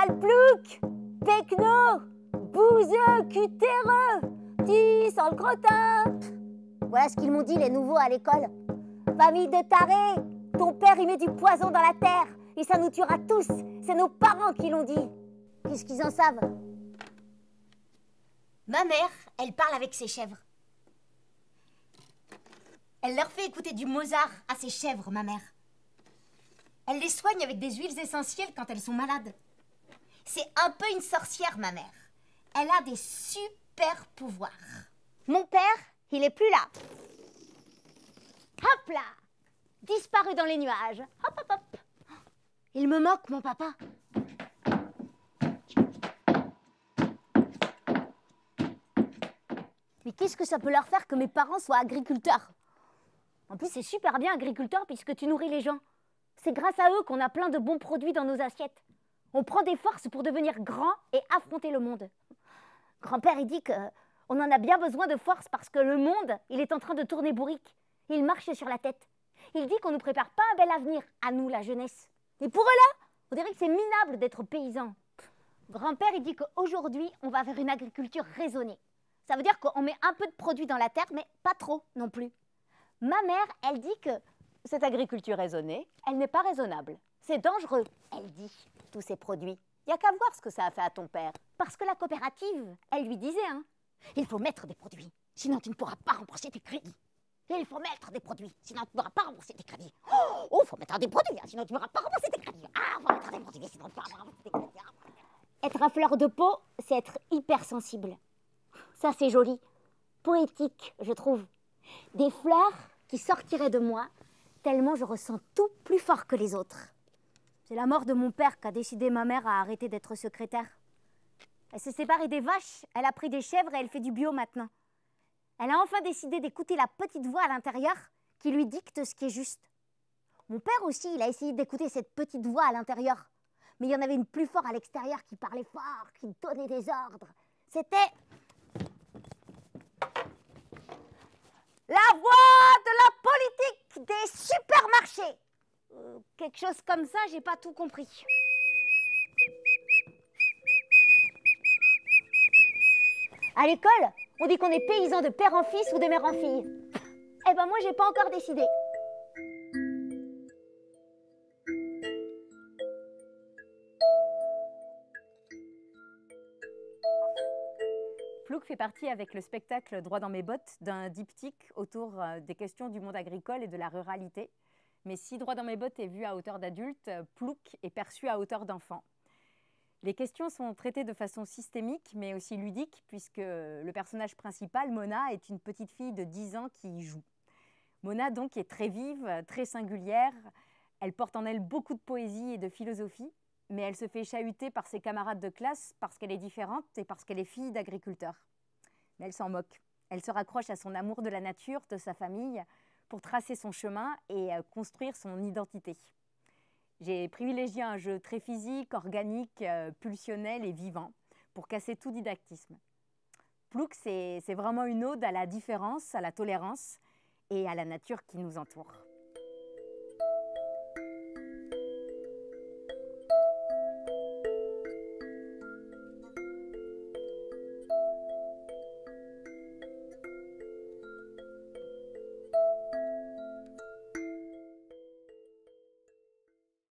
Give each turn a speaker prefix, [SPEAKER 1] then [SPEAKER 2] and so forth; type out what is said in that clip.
[SPEAKER 1] sale plouc, pecno, bouseux, cutéreux, petit sans le crottin. Voilà ce qu'ils m'ont dit les nouveaux à l'école. Famille de tarés, ton père y met du poison dans la terre et ça nous tuera tous. C'est nos parents qui l'ont dit. Qu'est-ce qu'ils en savent?
[SPEAKER 2] Ma mère, elle parle avec ses chèvres. Elle leur fait écouter du Mozart à ses chèvres, ma mère. Elle les soigne avec des huiles essentielles quand elles sont malades. C'est un peu une sorcière, ma mère. Elle a des super pouvoirs.
[SPEAKER 1] Mon père, il est plus là. Hop là Disparu dans les nuages. Hop, hop, hop. Il me moque, mon papa. Mais qu'est-ce que ça peut leur faire que mes parents soient agriculteurs? En plus, c'est super bien agriculteur puisque tu nourris les gens. C'est grâce à eux qu'on a plein de bons produits dans nos assiettes. On prend des forces pour devenir grand et affronter le monde. Grand-père, il dit qu'on en a bien besoin de force parce que le monde, il est en train de tourner bourrique. Il marche sur la tête. Il dit qu'on ne nous prépare pas un bel avenir, à nous, la jeunesse. Et pour eux là, on dirait que c'est minable d'être paysan. Grand-père, il dit qu'aujourd'hui, on va vers une agriculture raisonnée. Ça veut dire qu'on met un peu de produits dans la terre, mais pas trop non plus. Ma mère, elle dit que cette agriculture raisonnée, elle n'est pas raisonnable. C'est dangereux, elle dit, tous ces produits. Il n'y a qu'à voir ce que ça a fait à ton père. Parce que la coopérative, elle lui disait, hein, il faut mettre des produits, sinon tu ne pourras pas rembourser tes crédits. Il faut mettre des produits, sinon tu ne pourras pas rembourser tes crédits. Oh, il faut mettre des produits, hein, sinon tu ne pourras pas rembourser tes crédits. Ah, il faut mettre des produits, sinon tu ne pourras pas rembourser tes crédits. Être à fleur de peau, c'est être hypersensible. Ça, c'est joli. Poétique, je trouve. Des fleurs qui sortiraient de moi tellement je ressens tout plus fort que les autres. C'est la mort de mon père qu'a décidé ma mère à arrêter d'être secrétaire. Elle s'est séparée des vaches, elle a pris des chèvres et elle fait du bio maintenant. Elle a enfin décidé d'écouter la petite voix à l'intérieur qui lui dicte ce qui est juste. Mon père aussi, il a essayé d'écouter cette petite voix à l'intérieur. Mais il y en avait une plus forte à l'extérieur qui parlait fort, qui donnait des ordres. C'était la voix de la politique des supermarchés. Quelque chose comme ça, j'ai pas tout compris. À l'école, on dit qu'on est paysan de père en fils ou de mère en fille. Eh ben moi, j'ai pas encore décidé.
[SPEAKER 3] Plouc fait partie avec le spectacle Droit dans mes bottes d'un diptyque autour euh, des questions du monde agricole et de la ruralité. Mais si Droit dans mes bottes est vu à hauteur d'adulte, Plouc est perçu à hauteur d'enfant. Les questions sont traitées de façon systémique mais aussi ludique puisque le personnage principal, Mona, est une petite fille de 10 ans qui y joue. Mona donc est très vive, très singulière, elle porte en elle beaucoup de poésie et de philosophie, mais elle se fait chahuter par ses camarades de classe parce qu'elle est différente et parce qu'elle est fille d'agriculteur. Mais elle s'en moque. Elle se raccroche à son amour de la nature, de sa famille, pour tracer son chemin et euh, construire son identité. J'ai privilégié un jeu très physique, organique, euh, pulsionnel et vivant pour casser tout didactisme. Plouc, c'est vraiment une ode à la différence, à la tolérance et à la nature qui nous entoure.